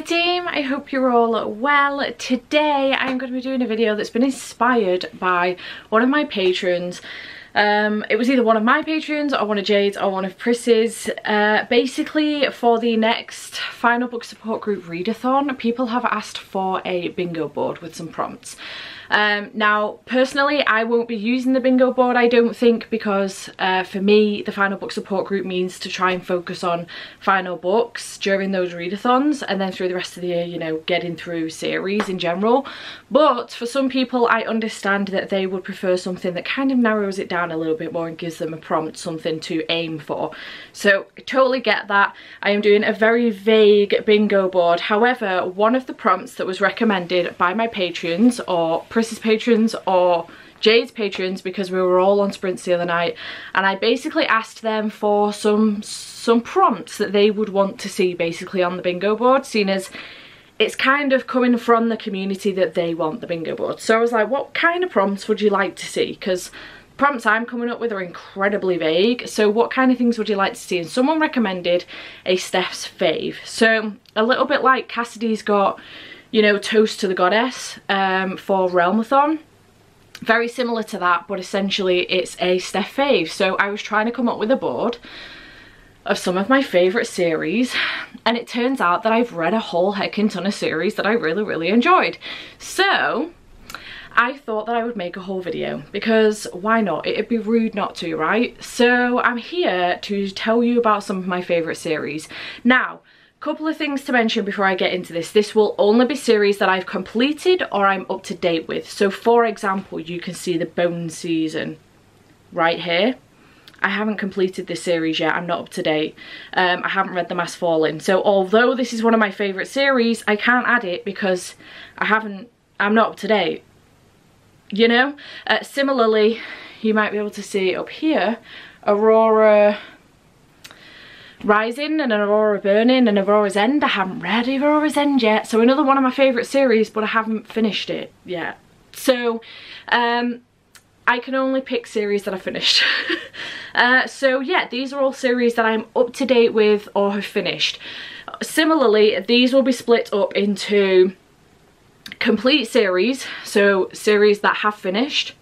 Team, I hope you're all well. Today I'm going to be doing a video that's been inspired by one of my patrons. Um, it was either one of my patrons or one of Jade's or one of Pris's. Uh, basically for the next final book support group readathon, people have asked for a bingo board with some prompts. Um, now, personally, I won't be using the bingo board, I don't think, because uh, for me, the final book support group means to try and focus on final books during those readathons and then through the rest of the year, you know, getting through series in general. But for some people, I understand that they would prefer something that kind of narrows it down a little bit more and gives them a prompt, something to aim for. So, I totally get that. I am doing a very vague bingo board. However, one of the prompts that was recommended by my patrons or Chris's patrons or Jade's patrons because we were all on sprints the other night and I basically asked them for some some prompts that they would want to see basically on the bingo board seeing as it's kind of coming from the community that they want the bingo board. So I was like, what kind of prompts would you like to see? Because prompts I'm coming up with are incredibly vague. So what kind of things would you like to see? And someone recommended a Steph's fave. So a little bit like Cassidy's got you know, Toast to the Goddess um, for Realmathon. Very similar to that, but essentially it's a Steph fave. So I was trying to come up with a board of some of my favourite series and it turns out that I've read a whole heckin' ton of series that I really, really enjoyed. So I thought that I would make a whole video because why not? It'd be rude not to, right? So I'm here to tell you about some of my favourite series. Now, Couple of things to mention before I get into this. This will only be series that I've completed or I'm up to date with. So for example, you can see the Bone season right here. I haven't completed this series yet, I'm not up to date. Um, I haven't read The Mask Falling. So although this is one of my favourite series, I can't add it because I haven't, I'm not up to date. You know? Uh, similarly, you might be able to see up here, Aurora Rising and an Aurora Burning and Aurora's End. I haven't read Aurora's End yet. So another one of my favourite series, but I haven't finished it yet. So, um, I can only pick series that I finished. uh, so yeah, these are all series that I'm up to date with or have finished. Similarly, these will be split up into complete series, so series that have finished.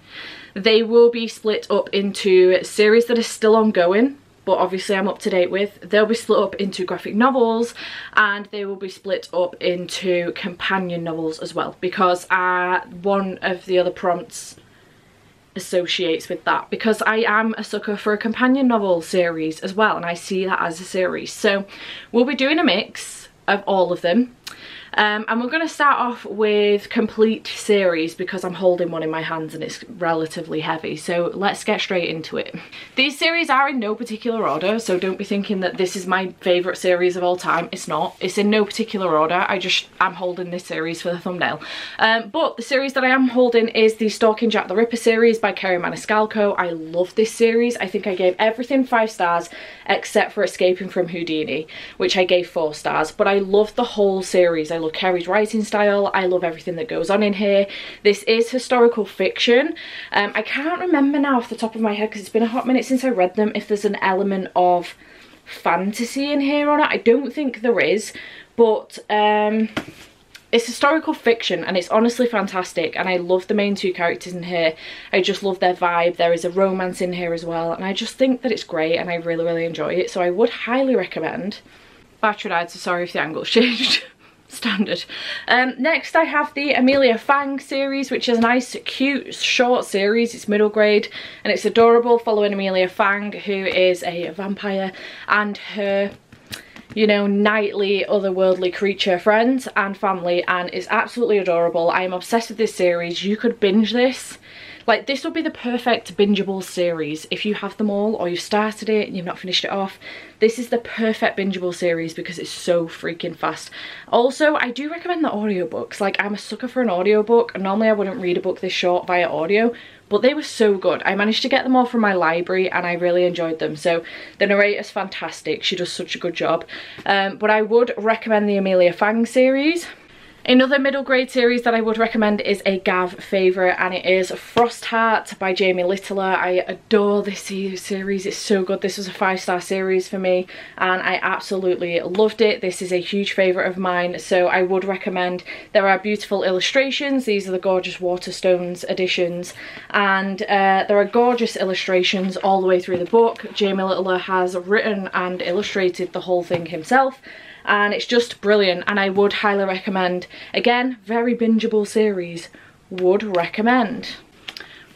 They will be split up into series that are still ongoing, but obviously I'm up to date with. They'll be split up into graphic novels and they will be split up into companion novels as well because uh, one of the other prompts associates with that because I am a sucker for a companion novel series as well and I see that as a series. So we'll be doing a mix of all of them um, and we're going to start off with complete series because I'm holding one in my hands and it's relatively heavy. So let's get straight into it. These series are in no particular order, so don't be thinking that this is my favourite series of all time. It's not. It's in no particular order. I just, I'm holding this series for the thumbnail. Um, but the series that I am holding is the Stalking Jack the Ripper series by Kerri Maniscalco. I love this series. I think I gave everything five stars except for Escaping from Houdini, which I gave four stars. But I love the whole series. I love Kerri's writing style. I love everything that goes on in here. This is historical fiction. Um, I can't remember now off the top of my head because it's been a hot minute since I read them if there's an element of fantasy in here or not. I don't think there is, but um, it's historical fiction and it's honestly fantastic and I love the main two characters in here. I just love their vibe. There is a romance in here as well and I just think that it's great and I really, really enjoy it. So I would highly recommend. Battery died, so sorry if the angle's changed. Standard. Um, next I have the Amelia Fang series which is a nice cute short series. It's middle grade and it's adorable following Amelia Fang who is a vampire and her you know, nightly otherworldly creature friends and family and it's absolutely adorable. I am obsessed with this series. You could binge this like this would be the perfect bingeable series if you have them all or you've started it and you've not finished it off. This is the perfect bingeable series because it's so freaking fast. Also, I do recommend the audiobooks. Like I'm a sucker for an audiobook. Normally I wouldn't read a book this short via audio, but they were so good. I managed to get them all from my library and I really enjoyed them. So the narrator's fantastic. She does such a good job. Um, but I would recommend the Amelia Fang series. Another middle grade series that I would recommend is a Gav favourite and it is Frostheart by Jamie Littler. I adore this series, it's so good. This was a five star series for me and I absolutely loved it. This is a huge favourite of mine so I would recommend. There are beautiful illustrations, these are the gorgeous Waterstones editions and uh, there are gorgeous illustrations all the way through the book. Jamie Littler has written and illustrated the whole thing himself and it's just brilliant and I would highly recommend. Again, very bingeable series, would recommend.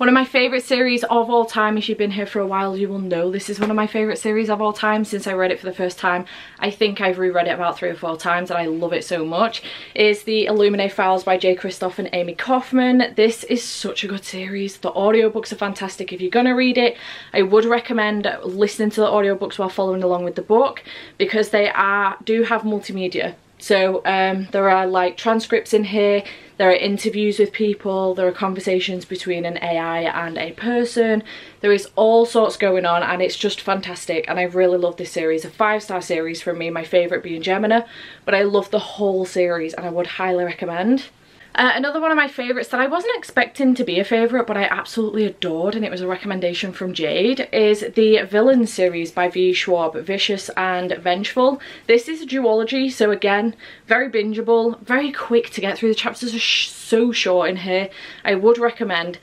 One of my favourite series of all time, if you've been here for a while you will know this is one of my favourite series of all time since I read it for the first time. I think I've reread it about three or four times and I love it so much. Is the Illuminae Files by Jay Kristoff and Amy Kaufman. This is such a good series. The audiobooks are fantastic. If you're going to read it, I would recommend listening to the audiobooks while following along with the book because they are do have multimedia so um, there are like transcripts in here, there are interviews with people, there are conversations between an AI and a person. There is all sorts going on and it's just fantastic and I really love this series. A five star series from me, my favourite being Gemina, but I love the whole series and I would highly recommend. Uh, another one of my favourites that I wasn't expecting to be a favourite but I absolutely adored and it was a recommendation from Jade is the Villain series by V. Schwab, Vicious and Vengeful. This is a duology so again very bingeable, very quick to get through. The chapters are sh so short in here. I would recommend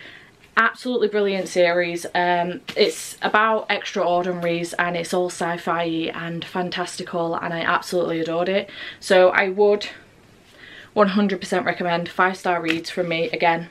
absolutely brilliant series um, it's about extraordinaries and it's all sci-fi and fantastical and I absolutely adored it so I would 100% recommend. Five star reads from me again.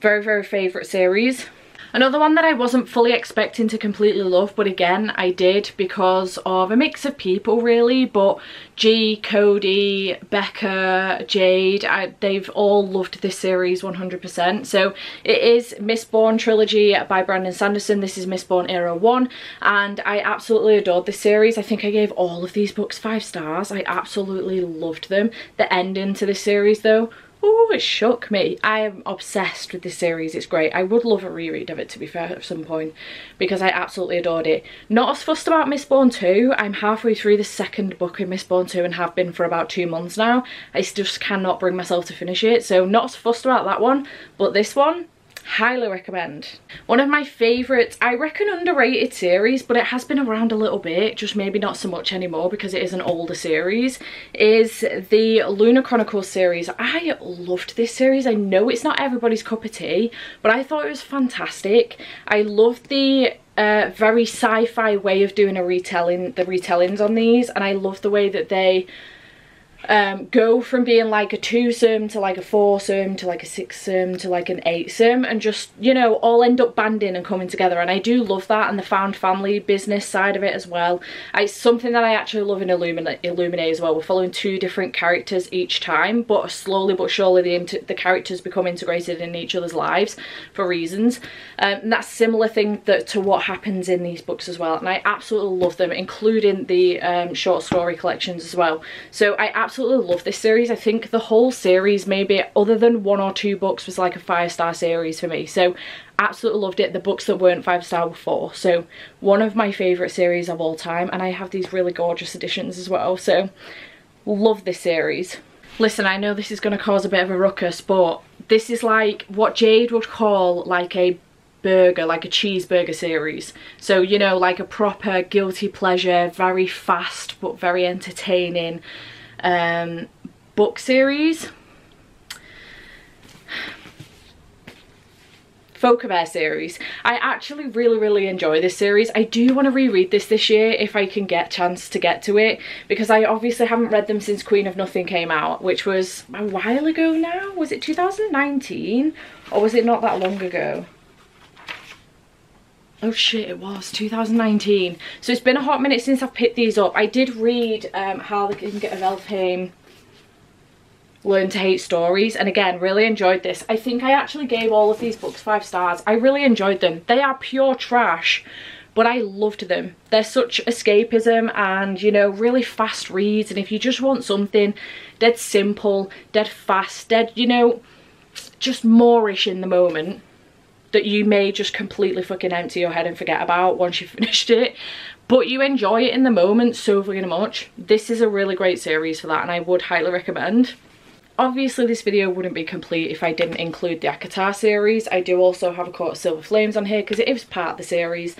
Very, very favourite series. Another one that I wasn't fully expecting to completely love, but again, I did because of a mix of people really, but G, Cody, Becca, Jade, I, they've all loved this series 100%. So it is Mistborn Trilogy by Brandon Sanderson. This is Mistborn Era 1 and I absolutely adored this series. I think I gave all of these books five stars. I absolutely loved them. The ending to this series though, Oh, it shook me. I am obsessed with this series. It's great. I would love a reread of it, to be fair, at some point, because I absolutely adored it. Not as fussed about Mistborn 2. I'm halfway through the second book in Mistborn 2 and have been for about two months now. I just cannot bring myself to finish it, so not as fussed about that one. But this one, highly recommend. One of my favorites i reckon underrated series but it has been around a little bit just maybe not so much anymore because it is an older series is the lunar chronicles series. I loved this series. I know it's not everybody's cup of tea but i thought it was fantastic. I loved the uh, very sci-fi way of doing a retelling the retellings on these and i love the way that they um, go from being like a twosome to like a foursome to like a sixsome to like an eightsome and just you know all end up banding and coming together. And I do love that and the found family business side of it as well. It's something that I actually love in Illumina Illuminae as well we're following two different characters each time but slowly but surely the, the characters become integrated in each other's lives for reasons. Um, and that's similar thing that to what happens in these books as well. And I absolutely love them including the um, short story collections as well. So I absolutely love this series. I think the whole series, maybe other than one or two books, was like a five star series for me. So absolutely loved it. The books that weren't five star were four. So one of my favourite series of all time. And I have these really gorgeous editions as well. So love this series. Listen, I know this is going to cause a bit of a ruckus, but this is like what Jade would call like a burger, like a cheeseburger series. So, you know, like a proper guilty pleasure, very fast but very entertaining um, book series. Bear series. I actually really, really enjoy this series. I do want to reread this this year if I can get a chance to get to it because I obviously haven't read them since Queen of Nothing came out, which was a while ago now. Was it 2019 or was it not that long ago? Oh shit, it was 2019. So it's been a hot minute since I've picked these up. I did read um, How the King of Elfhame Learn to Hate Stories and again really enjoyed this. I think I actually gave all of these books five stars. I really enjoyed them. They are pure trash but I loved them. They're such escapism and you know really fast reads and if you just want something dead simple, dead fast, dead you know just moorish in the moment that you may just completely fucking empty your head and forget about once you've finished it but you enjoy it in the moment so fucking much this is a really great series for that and i would highly recommend obviously this video wouldn't be complete if I didn't include the ACOTAR series. I do also have a Court of Silver Flames on here because it is part of the series.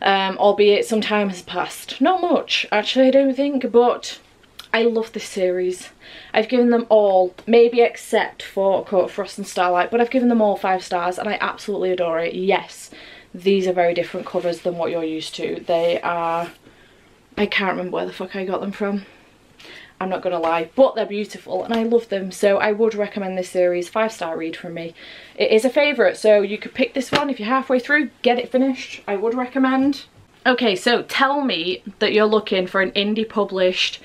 Um, albeit some time has passed. Not much, actually, I don't think, but I love this series. I've given them all, maybe except for of Frost and Starlight, but I've given them all five stars and I absolutely adore it. Yes, these are very different covers than what you're used to. They are, I can't remember where the fuck I got them from. I'm not gonna lie, but they're beautiful and I love them. So I would recommend this series, five star read from me. It is a favourite, so you could pick this one if you're halfway through, get it finished. I would recommend. Okay, so tell me that you're looking for an indie published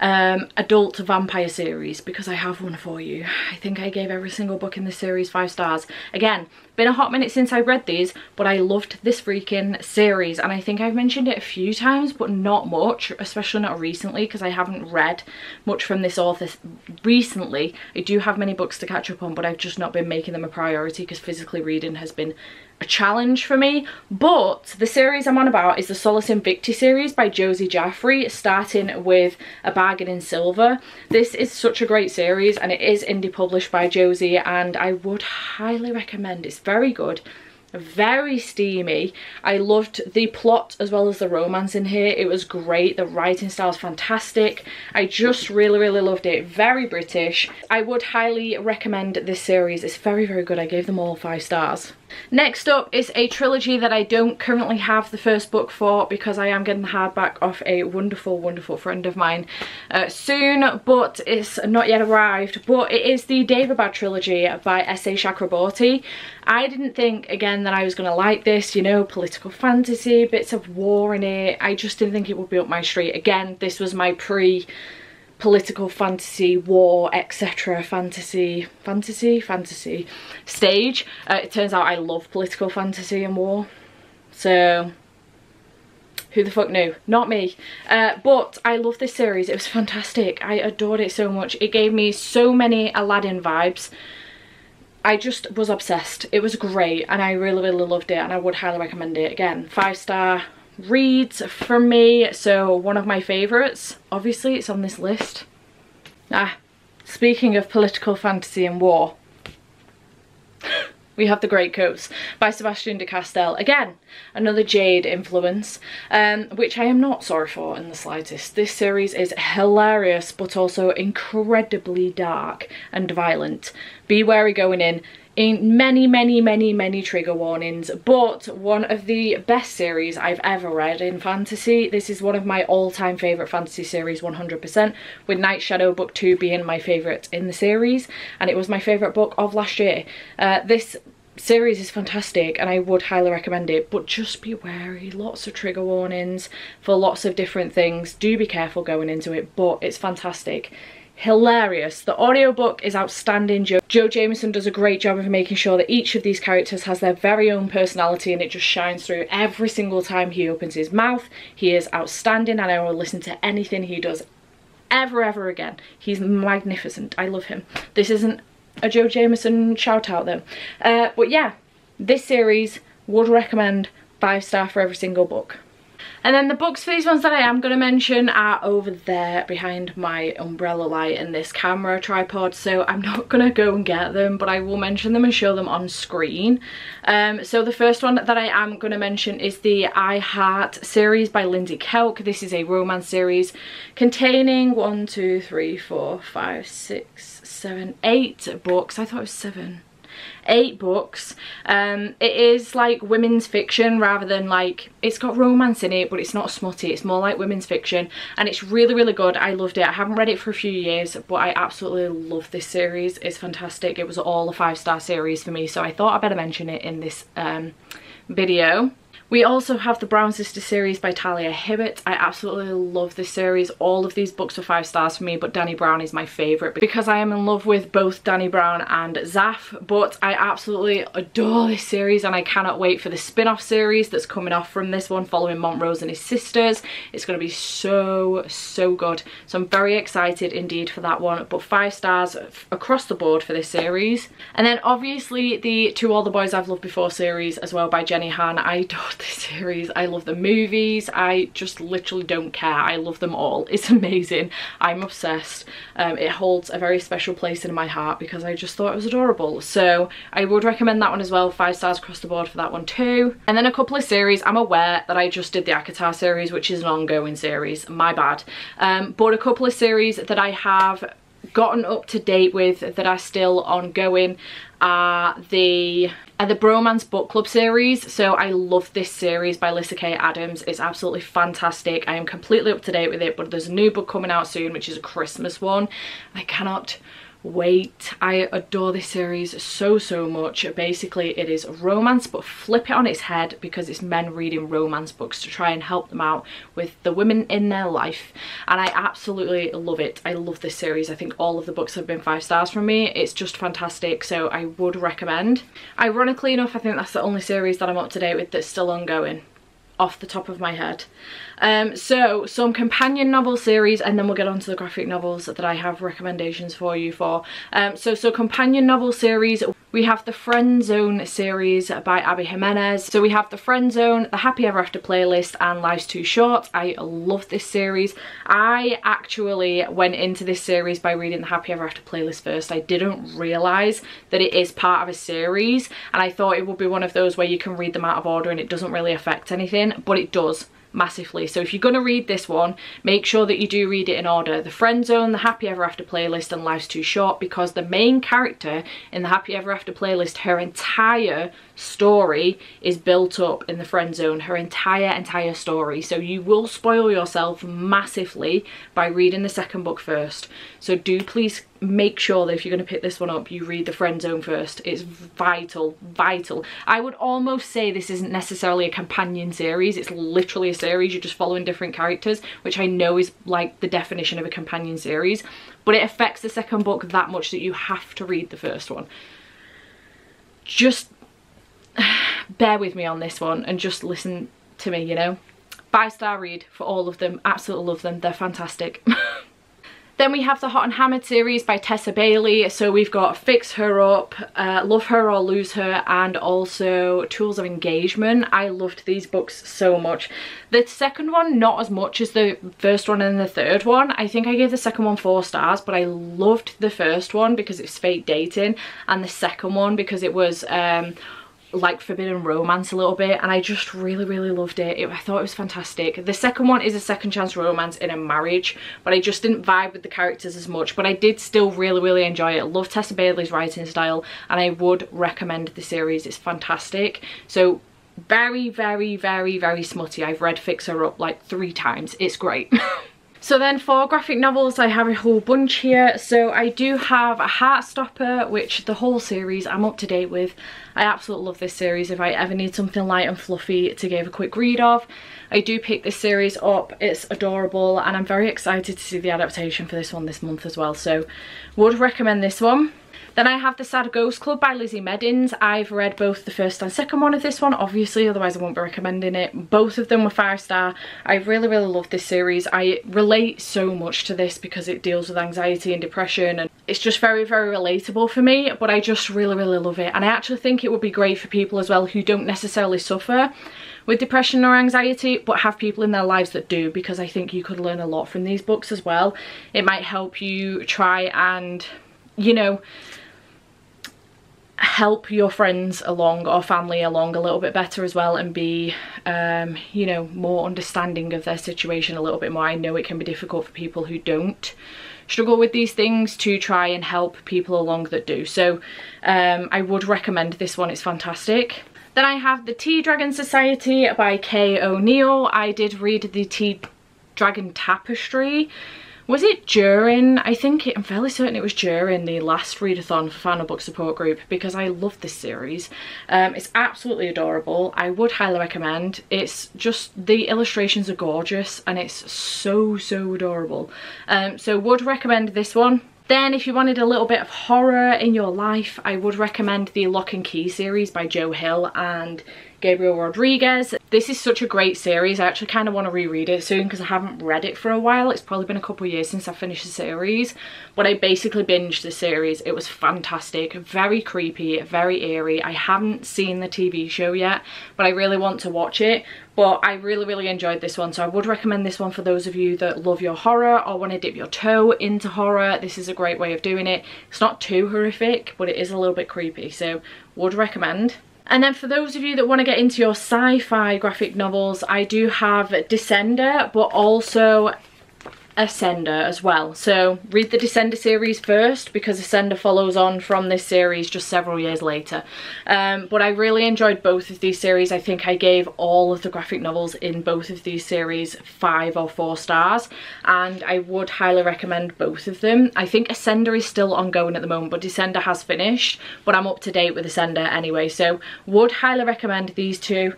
um, adult vampire series because I have one for you. I think I gave every single book in this series five stars. Again, been a hot minute since I read these, but I loved this freaking series and I think I've mentioned it a few times, but not much, especially not recently because I haven't read much from this author recently. I do have many books to catch up on, but I've just not been making them a priority because physically reading has been a challenge for me but the series I'm on about is the Solis Invicti series by Josie Jaffrey starting with A Bargain in Silver. This is such a great series and it is indie published by Josie and I would highly recommend it's very good very steamy. I loved the plot as well as the romance in here. It was great. The writing style is fantastic. I just really really loved it. Very british. I would highly recommend this series. It's very very good. I gave them all five stars. Next up is a trilogy that I don't currently have the first book for because I am getting the hardback off a wonderful, wonderful friend of mine uh, soon, but it's not yet arrived. But it is the Daevabad trilogy by S.A. Chakraborty. I didn't think, again, that I was going to like this, you know, political fantasy, bits of war in it. I just didn't think it would be up my street. Again, this was my pre political fantasy, war, etc. fantasy, fantasy, fantasy stage. Uh, it turns out I love political fantasy and war. So, who the fuck knew? Not me. Uh, but I love this series. It was fantastic. I adored it so much. It gave me so many Aladdin vibes. I just was obsessed. It was great and I really, really loved it and I would highly recommend it. Again, five star, reads from me. So one of my favourites, obviously it's on this list. Ah, speaking of political fantasy and war, we have The Greatcoats by Sebastian de Castell. Again, another Jade influence, um, which I am not sorry for in the slightest. This series is hilarious, but also incredibly dark and violent. Be wary going in in many, many, many, many trigger warnings, but one of the best series I've ever read in fantasy. This is one of my all-time favourite fantasy series, 100%, with Night Shadow Book 2 being my favourite in the series, and it was my favourite book of last year. Uh, this series is fantastic and I would highly recommend it but just be wary lots of trigger warnings for lots of different things do be careful going into it but it's fantastic hilarious. The audiobook is outstanding. Joe, Joe Jameson does a great job of making sure that each of these characters has their very own personality and it just shines through every single time he opens his mouth. He is outstanding and I will listen to anything he does ever, ever again. He's magnificent. I love him. This isn't a Joe Jameson shout out though. Uh, but yeah, this series would recommend five star for every single book. And then the books for these ones that I am going to mention are over there behind my umbrella light and this camera tripod. So I'm not going to go and get them, but I will mention them and show them on screen. Um, so the first one that I am going to mention is the I Heart series by Lindsay Kelk. This is a romance series containing one, two, three, four, five, six, seven, eight books. I thought it was seven eight books. Um, it is like women's fiction rather than like, it's got romance in it, but it's not smutty. It's more like women's fiction and it's really, really good. I loved it. I haven't read it for a few years, but I absolutely love this series. It's fantastic. It was all a five star series for me. So I thought I better mention it in this um, video. We also have the Brown Sister series by Talia Hibbert. I absolutely love this series. All of these books are five stars for me, but Dani Brown is my favourite because I am in love with both Dani Brown and Zaf, but I absolutely adore this series and I cannot wait for the spin-off series that's coming off from this one following Montrose and his sisters. It's going to be so, so good. So I'm very excited indeed for that one, but five stars across the board for this series. And then obviously the To All the Boys I've Loved Before series as well by Jenny Han. I this series. I love the movies. I just literally don't care. I love them all. It's amazing. I'm obsessed. Um, it holds a very special place in my heart because I just thought it was adorable. So I would recommend that one as well. Five stars across the board for that one too. And then a couple of series. I'm aware that I just did the ACOTAR series, which is an ongoing series. My bad. Um, but a couple of series that I have gotten up to date with that are still ongoing are the are the Bromance Book Club series. So I love this series by Lyssa Kay Adams. It's absolutely fantastic. I am completely up to date with it, but there's a new book coming out soon, which is a Christmas one. I cannot wait i adore this series so so much. Basically it is romance but flip it on its head because it's men reading romance books to try and help them out with the women in their life. And i absolutely love it. I love this series. I think all of the books have been five stars from me. It's just fantastic so i would recommend. Ironically enough i think that's the only series that i'm up to date with that's still ongoing off the top of my head. Um, so some companion novel series and then we'll get on to the graphic novels that I have recommendations for you for. Um, so, so companion novel series, we have the Friend Zone series by Abby Jimenez. So we have the Friend Zone, the Happy Ever After playlist and Life's Too Short. I love this series. I actually went into this series by reading the Happy Ever After playlist first. I didn't realise that it is part of a series and I thought it would be one of those where you can read them out of order and it doesn't really affect anything, but it does massively. So if you're going to read this one, make sure that you do read it in order. The Friend Zone, the Happy Ever After playlist and Life's Too Short because the main character in the Happy Ever After playlist, her entire story is built up in the friend zone her entire entire story so you will spoil yourself massively by reading the second book first so do please make sure that if you're going to pick this one up you read the friend zone first it's vital vital i would almost say this isn't necessarily a companion series it's literally a series you're just following different characters which i know is like the definition of a companion series but it affects the second book that much that you have to read the first one just bear with me on this one and just listen to me, you know. Five star read for all of them. Absolutely love them. They're fantastic. Then we have the Hot and Hammered series by Tessa Bailey. So we've got Fix Her Up, uh, Love Her or Lose Her, and also Tools of Engagement. I loved these books so much. The second one, not as much as the first one and the third one. I think I gave the second one four stars, but I loved the first one because it's fake dating, and the second one because it was um, like forbidden romance a little bit and I just really really loved it. it. I thought it was fantastic. The second one is a second chance romance in a marriage but I just didn't vibe with the characters as much but I did still really really enjoy it. I love Tessa Bailey's writing style and I would recommend the series. It's fantastic. So very very very very smutty. I've read Fix Her Up like three times. It's great. So then for graphic novels, I have a whole bunch here. So I do have a Heartstopper, which the whole series I'm up to date with. I absolutely love this series. If I ever need something light and fluffy to give a quick read of, I do pick this series up. It's adorable and I'm very excited to see the adaptation for this one this month as well. So would recommend this one. Then I have The Sad Ghost Club by Lizzie Meddings. I've read both the first and second one of this one, obviously, otherwise I won't be recommending it. Both of them were five star. I really, really love this series. I relate so much to this because it deals with anxiety and depression and it's just very, very relatable for me, but I just really, really love it. And I actually think it would be great for people as well who don't necessarily suffer with depression or anxiety but have people in their lives that do because I think you could learn a lot from these books as well. It might help you try and, you know, help your friends along or family along a little bit better as well and be um, you know more understanding of their situation a little bit more. I know it can be difficult for people who don't struggle with these things to try and help people along that do so um, I would recommend this one it's fantastic. Then I have the Tea Dragon Society by Kay O'Neill. I did read the Tea Dragon Tapestry was it during, I think it, I'm fairly certain it was during the last readathon for Final Book Support Group because I love this series. Um, it's absolutely adorable. I would highly recommend. It's just, the illustrations are gorgeous and it's so, so adorable. Um, so would recommend this one. Then if you wanted a little bit of horror in your life, I would recommend the Locke and Key series by Joe Hill and Gabriel Rodriguez. This is such a great series. I actually kind of want to reread it soon because I haven't read it for a while. It's probably been a couple years since I finished the series. But I basically binged the series. It was fantastic. Very creepy, very eerie. I haven't seen the TV show yet, but I really want to watch it but I really really enjoyed this one so I would recommend this one for those of you that love your horror or want to dip your toe into horror this is a great way of doing it it's not too horrific but it is a little bit creepy so would recommend and then for those of you that want to get into your sci-fi graphic novels, I do have Descender, but also Ascender as well. So read the Descender series first because Ascender follows on from this series just several years later. Um, but I really enjoyed both of these series. I think I gave all of the graphic novels in both of these series five or four stars and I would highly recommend both of them. I think Ascender is still ongoing at the moment but Descender has finished but I'm up to date with Ascender anyway so would highly recommend these two.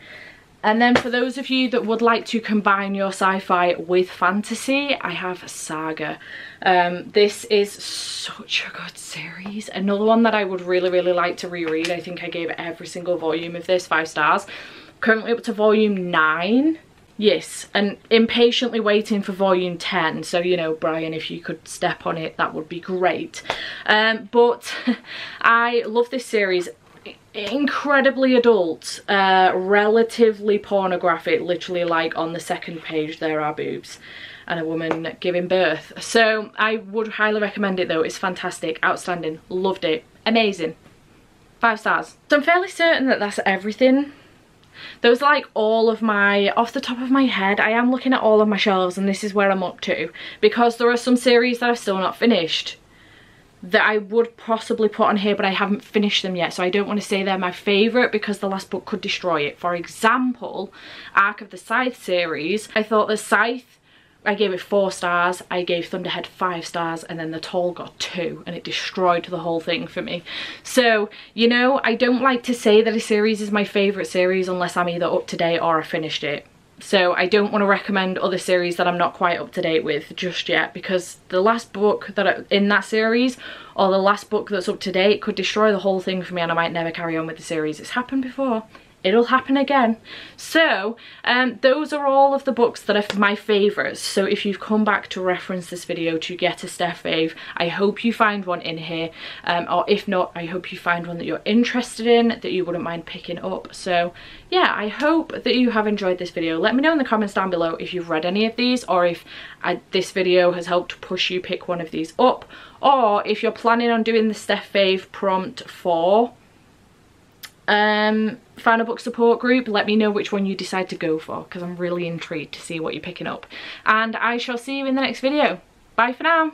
And then for those of you that would like to combine your sci-fi with fantasy, I have Saga. Um, this is such a good series. Another one that I would really, really like to reread. I think I gave every single volume of this five stars. Currently up to volume nine. Yes, and impatiently waiting for volume 10. So, you know, Brian, if you could step on it, that would be great. Um, but I love this series incredibly adult, uh, relatively pornographic, literally like on the second page there are boobs and a woman giving birth. So I would highly recommend it though, it's fantastic, outstanding, loved it, amazing. Five stars. So I'm fairly certain that that's everything. Those like all of my, off the top of my head, I am looking at all of my shelves and this is where I'm up to. Because there are some series that I've still not finished that I would possibly put on here but I haven't finished them yet so I don't want to say they're my favourite because the last book could destroy it. For example, Arc of the Scythe series, I thought the Scythe I gave it four stars, I gave Thunderhead five stars, and then The Toll got two, and it destroyed the whole thing for me. So, you know, I don't like to say that a series is my favourite series unless I'm either up to date or I finished it so I don't want to recommend other series that I'm not quite up to date with just yet because the last book that I, in that series or the last book that's up to date could destroy the whole thing for me and I might never carry on with the series. It's happened before it'll happen again. So um, those are all of the books that are my favourites. So if you've come back to reference this video to get a Steph fave, I hope you find one in here. Um, or if not, I hope you find one that you're interested in, that you wouldn't mind picking up. So yeah, I hope that you have enjoyed this video. Let me know in the comments down below if you've read any of these or if I, this video has helped push you pick one of these up. Or if you're planning on doing the Steph fave prompt for um, fan book support group. Let me know which one you decide to go for because I'm really intrigued to see what you're picking up. And I shall see you in the next video. Bye for now.